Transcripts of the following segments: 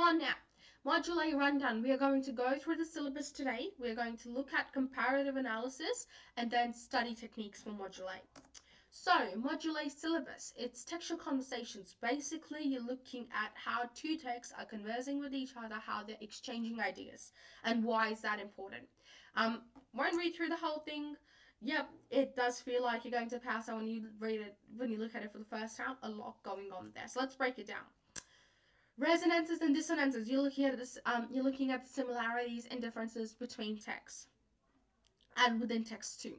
on now. Module A rundown. We are going to go through the syllabus today. We are going to look at comparative analysis and then study techniques for Module A. So, Module A syllabus, it's textual conversations. Basically, you're looking at how two texts are conversing with each other, how they're exchanging ideas, and why is that important. Um, won't read through the whole thing. Yep, it does feel like you're going to pass out when you read it, when you look at it for the first time. A lot going on there. So let's break it down. Resonances and dissonances. You're looking at this. Um, you're looking at the similarities and differences between texts, and within text too.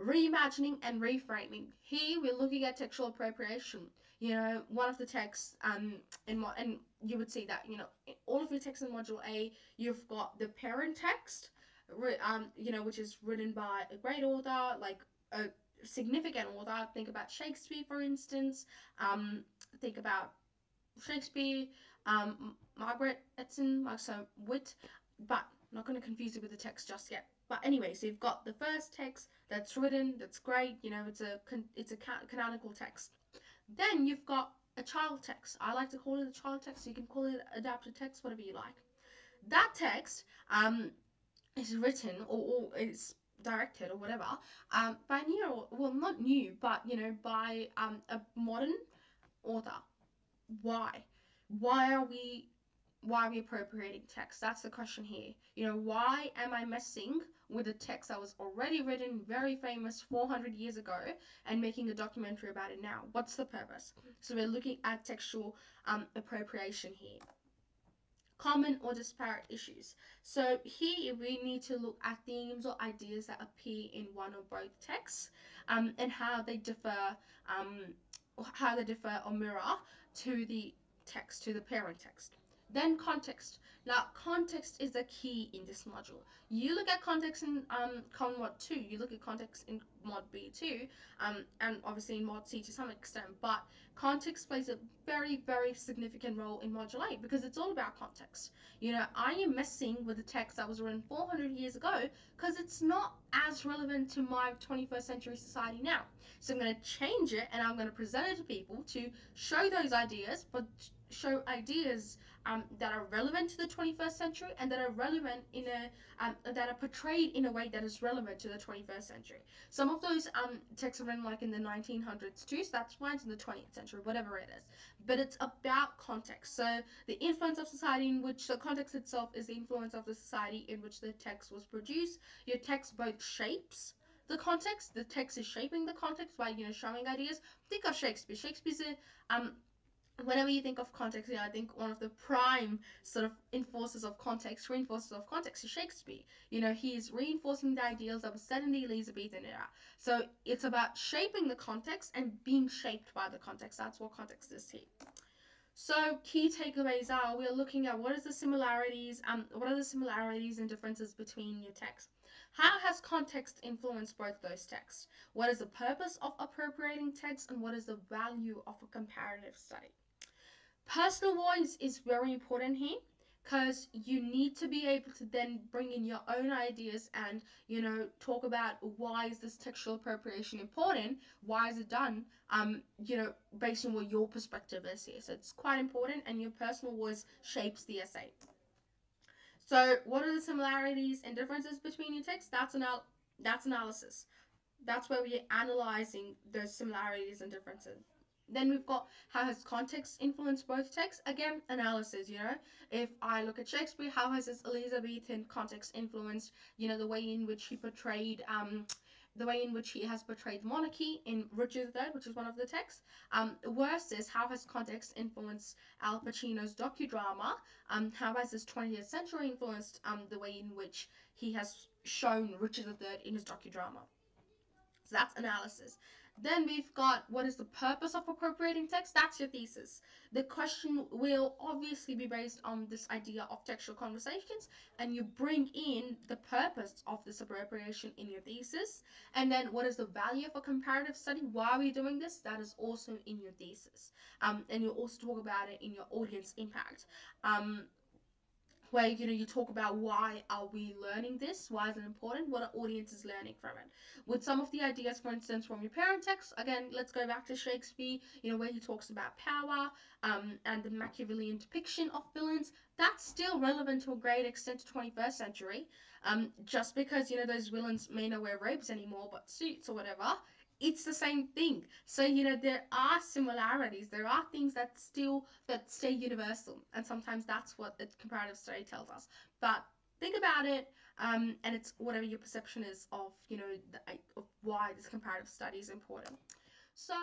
Reimagining and reframing. Here we're looking at textual appropriation. You know, one of the texts, um, in and you would see that you know, all of your texts in Module A, you've got the parent text, um, you know, which is written by a great author, like a significant author. Think about Shakespeare, for instance. Um, think about Shakespeare, um, Margaret Atwood, so wit, but I'm not going to confuse it with the text just yet. But anyway, so you've got the first text that's written, that's great, you know, it's a it's a canonical text. Then you've got a child text. I like to call it a child text. You can call it adapted text, whatever you like. That text um, is written or, or it's directed or whatever um, by new, well, not new, but you know, by um, a modern author. Why? why are we why are we appropriating text? That's the question here. You know, why am I messing with a text that was already written, very famous 400 years ago, and making a documentary about it now? What's the purpose? So we're looking at textual um, appropriation here. Common or disparate issues. So here we need to look at themes or ideas that appear in one or both texts um, and how they differ, um, how they differ or mirror to the text to the parent text. Then context. Now, context is the key in this module. You look at context in um, Con Mod 2, you look at context in Mod B2, um, and obviously in Mod C to some extent, but context plays a very, very significant role in Module A because it's all about context. You know, I am messing with a text that was written 400 years ago because it's not as relevant to my 21st century society now. So I'm going to change it and I'm going to present it to people to show those ideas, but show ideas um, that are relevant to the 21st century and that are relevant in a um, that are portrayed in a way that is relevant to the 21st century. Some of those um, texts are written like in the 1900s too, so that's why it's in the 20th century, whatever it is. But it's about context. So the influence of society in which the context itself is the influence of the society in which the text was produced. Your text both shapes the context. The text is shaping the context by you know showing ideas. Think of Shakespeare. Shakespeare's a um whenever you think of context, yeah, I think one of the prime sort of enforcers of context, reinforcers of context is Shakespeare. You know, he's reinforcing the ideals that were set in the Elizabethan era. So it's about shaping the context and being shaped by the context. That's what context is here. So key takeaways are we're looking at what is the similarities, um, what are the similarities and differences between your texts. How has context influenced both those texts? What is the purpose of appropriating text and what is the value of a comparative study? Personal voice is very important here because you need to be able to then bring in your own ideas and you know talk about why is this textual appropriation important why is it done um you know based on what your perspective is here. So it's quite important and your personal voice shapes the essay. So what are the similarities and differences between your texts? That's anal- that's analysis. That's where we're analyzing those similarities and differences then we've got how has context influenced both texts? Again, analysis, you know. If I look at Shakespeare, how has this Elizabethan context influenced, you know, the way in which he portrayed um the way in which he has portrayed monarchy in Richard III, which is one of the texts. Um, versus how has context influenced Al Pacino's docudrama? Um, how has this 20th century influenced um, the way in which he has shown Richard III in his docudrama? So that's analysis. Then we've got what is the purpose of appropriating text? That's your thesis. The question will obviously be based on this idea of textual conversations, and you bring in the purpose of this appropriation in your thesis. And then what is the value of a comparative study? Why are we doing this? That is also in your thesis. Um, and you'll also talk about it in your audience impact. Um, where you know you talk about why are we learning this? Why is it important? What are audiences learning from it? With some of the ideas for instance from your parent text again let's go back to shakespeare you know where he talks about power um, and the machiavellian depiction of villains. That's still relevant to a great extent to 21st century um, just because you know those villains may not wear robes anymore but suits or whatever it's the same thing. So you know there are similarities. There are things that still that stay universal, and sometimes that's what the comparative study tells us. But think about it, um, and it's whatever your perception is of you know the, of why this comparative study is important. So